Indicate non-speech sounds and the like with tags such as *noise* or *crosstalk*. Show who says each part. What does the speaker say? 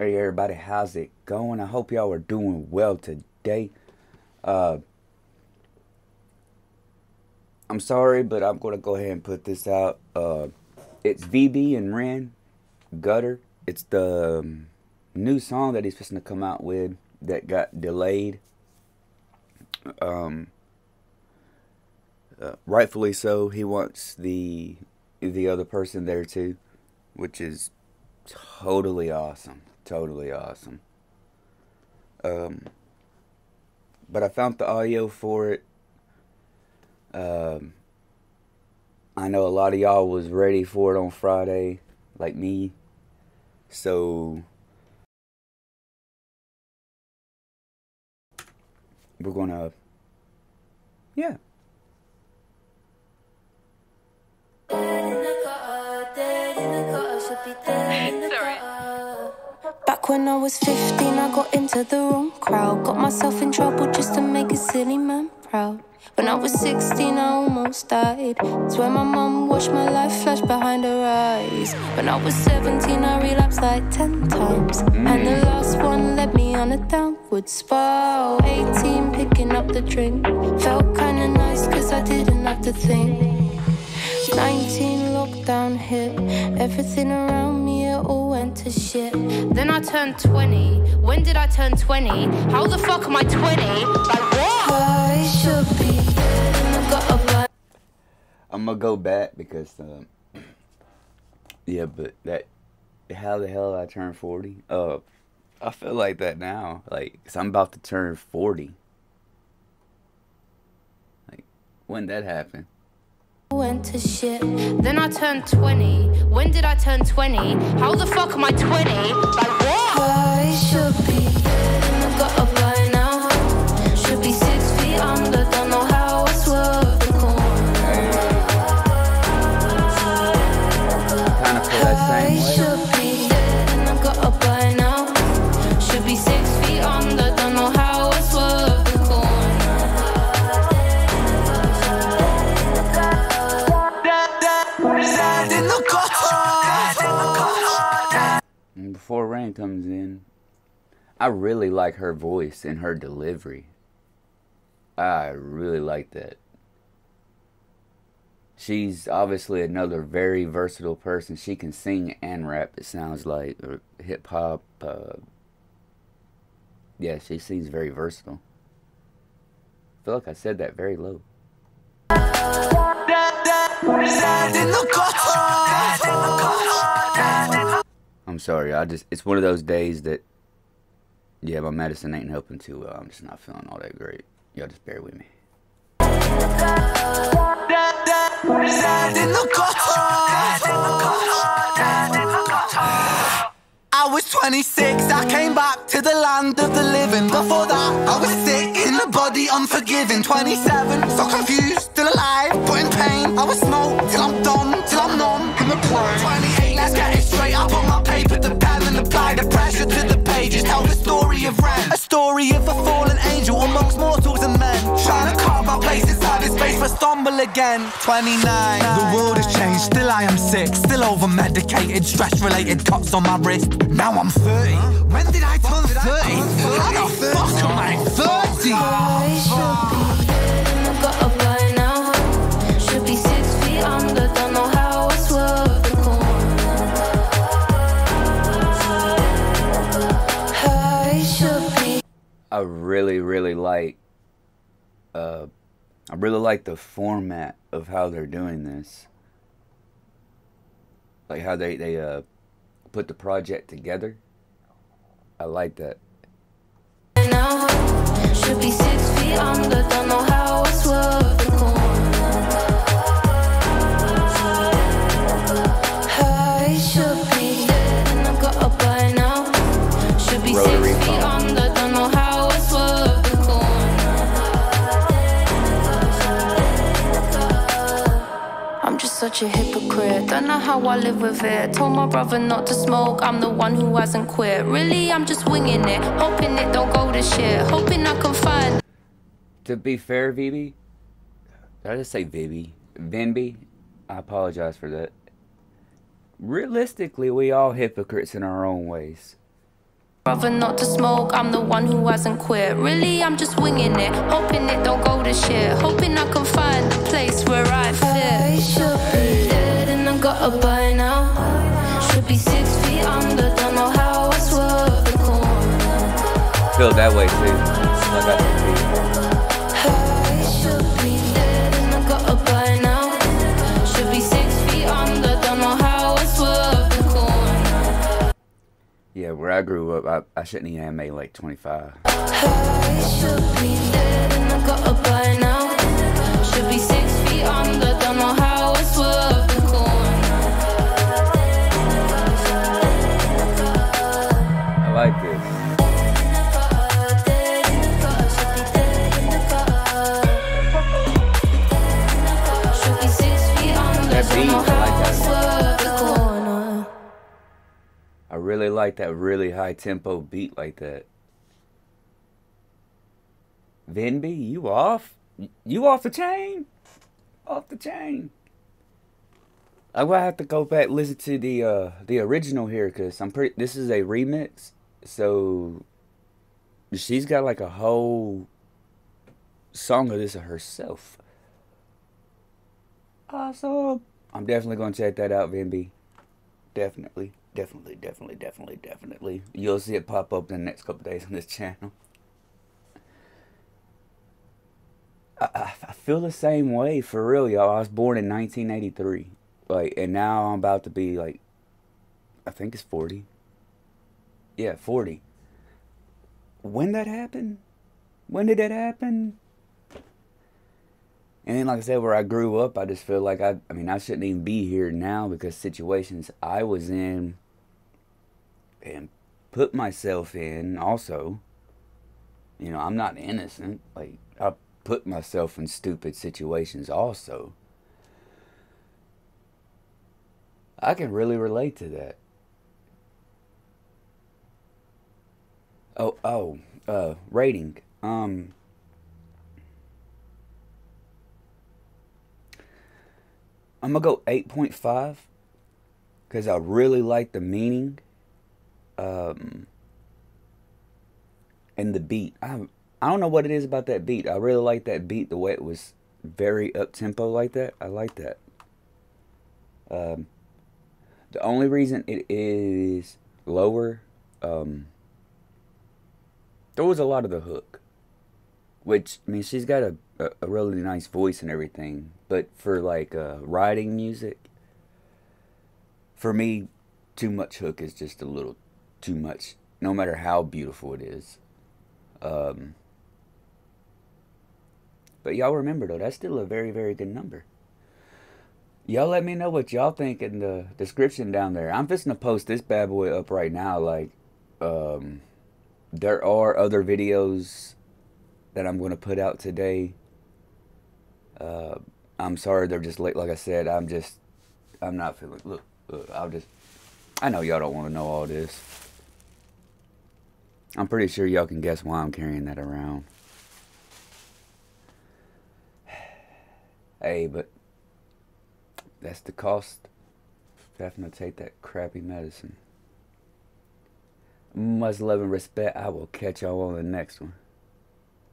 Speaker 1: Hey everybody, how's it going? I hope y'all are doing well today. Uh, I'm sorry, but I'm gonna go ahead and put this out. Uh, it's VB and Ren Gutter. It's the um, new song that he's supposed to come out with that got delayed. Um, uh, rightfully so. He wants the the other person there too, which is totally awesome. Totally awesome. Um, but I found the audio for it. Um, I know a lot of y'all was ready for it on Friday, like me. So we're gonna, yeah.
Speaker 2: When I was 15, I got into the wrong crowd. Got myself in trouble just to make a silly man proud. When I was 16, I almost died. It's when my mum watched my life flash behind her eyes. When I was 17, I relapsed like 10 times. And the last one led me on a downward spiral. 18, picking up the drink. Felt kinda nice, cause I didn't have to think. 19 lockdown hit. Everything around me, all went to shit.
Speaker 3: Then I turned 20. When did I turn 20? How the fuck am I 20? Like what?
Speaker 2: I should be.
Speaker 1: I'm gonna go back because, um, *clears throat* yeah, but that, how the hell I turned 40? Uh, I feel like that now. Like, i I'm about to turn 40. Like, when that happen?
Speaker 2: Went to shit.
Speaker 3: Then I turned 20. When did I turn 20? How the fuck am I 20? Like what?
Speaker 2: I should be dead and I got a blind now. Should be six feet under, don't know how I swerved the corner.
Speaker 1: Kind of feel that same way.
Speaker 2: And
Speaker 1: before Rain comes in, I really like her voice and her delivery. I really like that. She's obviously another very versatile person. She can sing and rap, it sounds like, or hip hop. Uh, yeah, she seems very versatile. I feel like I said that very low. Sorry. I just it's one of those days that yeah, my medicine ain't helping too well. I'm just not feeling all that great. Y'all just bear with me.
Speaker 4: I was 26, I came back to the land of the living. Before that, I was sick in the body, unforgiving. 27, so confused, stumble again. 29, the world has changed, still I am sick, still over medicated, stress related cuts on my wrist. Now I'm 30. When did I turn 30? How the fuck am I 30?
Speaker 2: I should be dead and I got a blind now. Should be six feet under, don't know how I swerved the corner. I should be
Speaker 1: I really, really like uh I really like the format of how they're doing this. Like how they, they uh put the project together. I like that.
Speaker 2: now. Such a hypocrite. Don't know how I live with it. Told my brother not to smoke. I'm the one who hasn't quit. Really, I'm just winging it. Hoping it don't go to shit. Hoping I can find.
Speaker 1: To be fair, Vivi, did I just say Vivi? Vimby? I apologize for that. Realistically, we all hypocrites in our own ways.
Speaker 2: Brother not to smoke. I'm the one who hasn't quit. Really, I'm just winging it, hoping it don't go to shit. Hoping I can find a place where I fit. I should be dead and I gotta buy now. Should be six feet under, don't know how I swerve the corner.
Speaker 1: Feel that way too. I got where I grew up, I, I shouldn't even have made like 25. Like that really high tempo beat like that. Venbee, you off? You off the chain? Off the chain. I'm gonna have to go back listen to the uh the original here because I'm pretty. This is a remix, so she's got like a whole song of this herself. Awesome. I'm definitely gonna check that out, Venbee. Definitely, definitely, definitely, definitely, definitely. You'll see it pop up in the next couple days on this channel. I, I, feel the same way for real, y'all. I was born in 1983, like, and now I'm about to be like, I think it's 40. Yeah, 40. When that happened? When did that happen? And then, like I said, where I grew up, I just feel like I, I mean, I shouldn't even be here now because situations I was in and put myself in also. You know, I'm not innocent. Like, I put myself in stupid situations also. I can really relate to that. Oh, oh, uh, rating. Um, I'm gonna go 8.5 because I really like the meaning um, and the beat. I I don't know what it is about that beat. I really like that beat. The way it was very up tempo like that. I like that. Um, the only reason it is lower, um, there was a lot of the hook, which I mean she's got a, a, really nice voice and everything, but for like uh, writing music, for me, too much hook is just a little too much. No matter how beautiful it is. Um, but y'all remember though, that's still a very, very good number. Y'all let me know what y'all think in the description down there. I'm just gonna post this bad boy up right now. Like, um, there are other videos that I'm gonna put out today. Uh, I'm sorry they're just late. Like I said, I'm just, I'm not feeling. Look, look I'll just. I know y'all don't want to know all this. I'm pretty sure y'all can guess why I'm carrying that around. *sighs* Hey, but that's the cost of having to take that crappy medicine. Much love and respect. I will catch y'all on the next one.